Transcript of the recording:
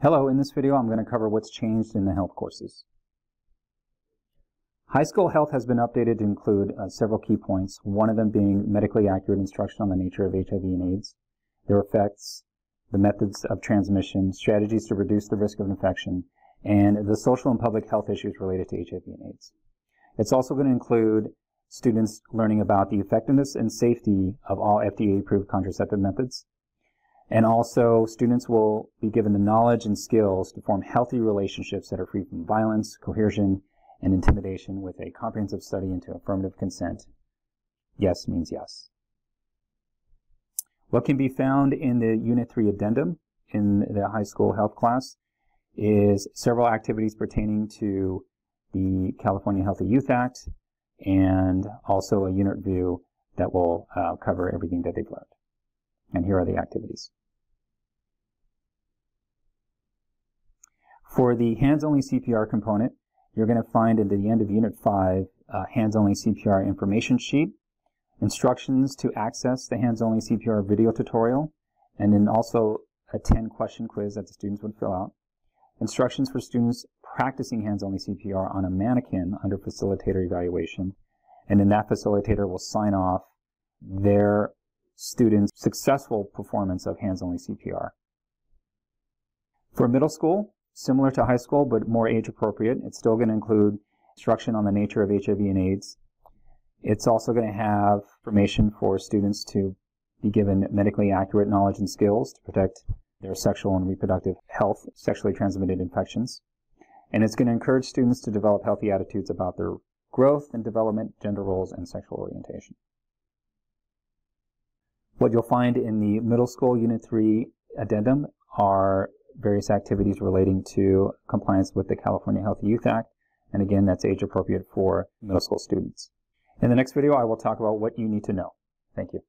Hello, in this video I'm going to cover what's changed in the health courses. High school health has been updated to include uh, several key points, one of them being medically accurate instruction on the nature of HIV and AIDS, their effects, the methods of transmission, strategies to reduce the risk of infection, and the social and public health issues related to HIV and AIDS. It's also going to include students learning about the effectiveness and safety of all FDA-approved contraceptive methods, and also, students will be given the knowledge and skills to form healthy relationships that are free from violence, coercion, and intimidation with a comprehensive study into affirmative consent. Yes means yes. What can be found in the Unit 3 addendum in the high school health class is several activities pertaining to the California Healthy Youth Act and also a unit review that will uh, cover everything that they've learned. And here are the activities. For the hands-only CPR component, you're going to find at the end of Unit 5 a hands-only CPR information sheet, instructions to access the hands-only CPR video tutorial, and then also a 10-question quiz that the students would fill out, instructions for students practicing hands-only CPR on a mannequin under facilitator evaluation, and then that facilitator will sign off their students' successful performance of hands-only CPR. For middle school, similar to high school, but more age appropriate. It's still going to include instruction on the nature of HIV and AIDS. It's also going to have information for students to be given medically accurate knowledge and skills to protect their sexual and reproductive health, sexually transmitted infections. And it's going to encourage students to develop healthy attitudes about their growth and development, gender roles, and sexual orientation. What you'll find in the middle school Unit 3 addendum are various activities relating to compliance with the California Healthy Youth Act. And again, that's age appropriate for middle school students. In the next video, I will talk about what you need to know. Thank you.